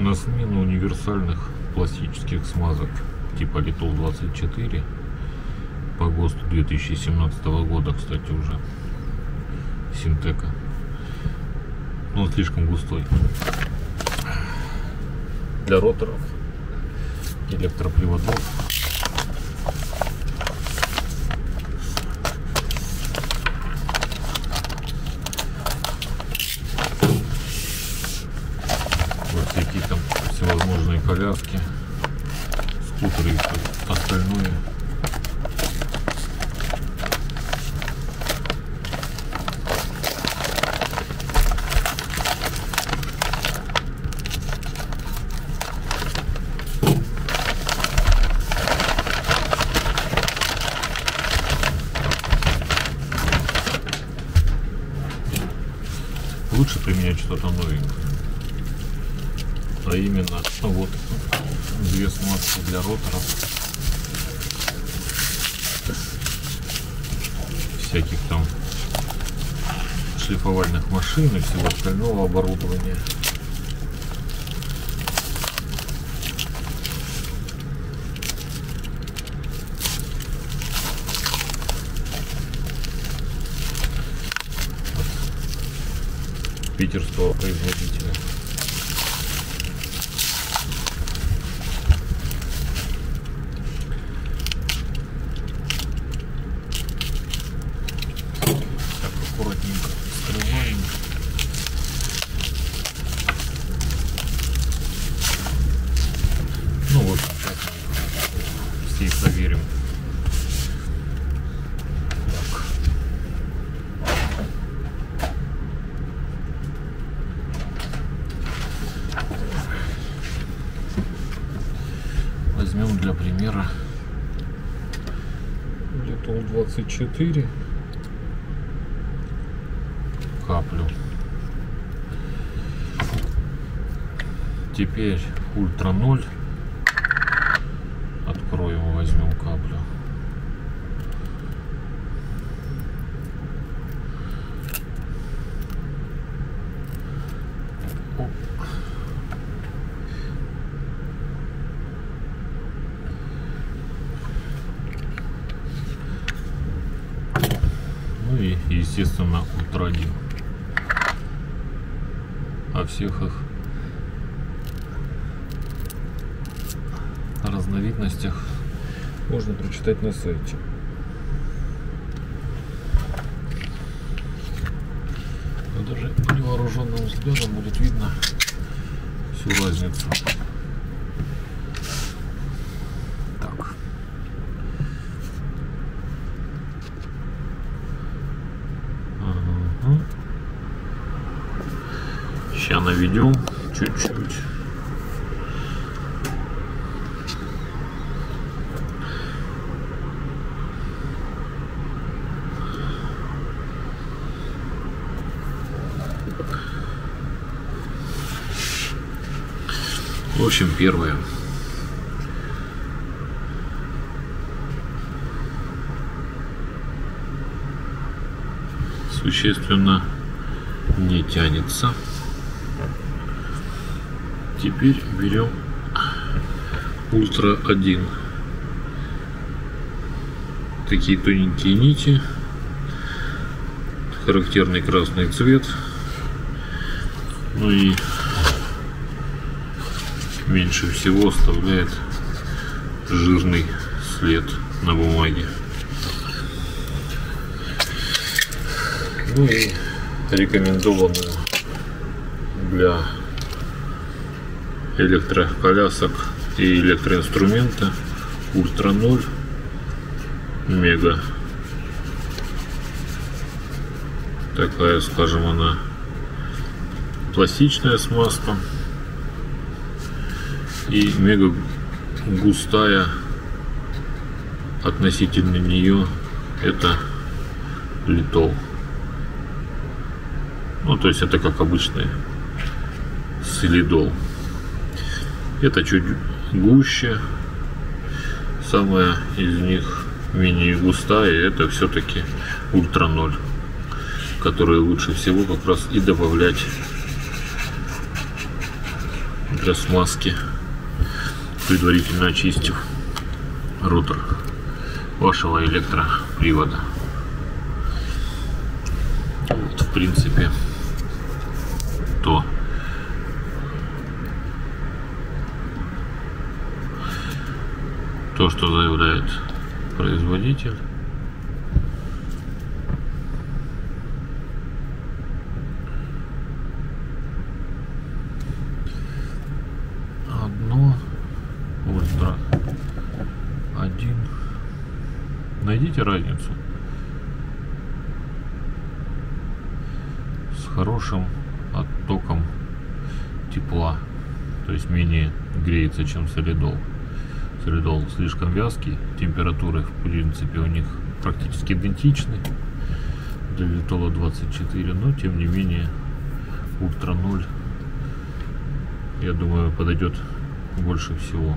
на смену универсальных пластических смазок типа Литол 24 по ГОСТу 2017 года, кстати, уже Синтека. Но он слишком густой. Для роторов, электроприводов. Вот всякие там всевозможные коляски, всё остальное. Лучше применять что-то новенькое. А именно, ну вот, две смазки для роторов. Всяких там шлифовальных машин и всего остального оборудования. питерского производителя. Литол 24 каплю. Теперь ультра 0. Откроем, возьмем каплю. Оп. Ну и, естественно, Ультра 1. О всех их разновидностях можно прочитать на сайте. Но даже невооруженным взглядом будет видно всю разницу. Сейчас наведем чуть-чуть. В общем, первое. Существенно не тянется. Теперь берем Ультра 1. Такие тоненькие нити. Характерный красный цвет. Ну и меньше всего оставляет жирный след на бумаге. Ну и рекомендованную для электроколясок и электроинструмента Ультра 0 Мега. Такая, скажем, она пластичная смазка и мега густая относительно нее это литол. Ну, то есть это как обычный солидол. Это чуть гуще. Самая из них менее густая, это все-таки ультра 0, которые лучше всего как раз и добавлять для смазки, предварительно очистив ротор вашего электропривода. Вот, в принципе, то. То, что заявляет производитель. Одно ультра. Один. Найдите разницу. С хорошим оттоком тепла. То есть менее греется, чем солидол. Солидол слишком вязкий. Температуры, в принципе, у них практически идентичны. Для литола 24, но тем не менее ультра 0 я думаю подойдет больше всего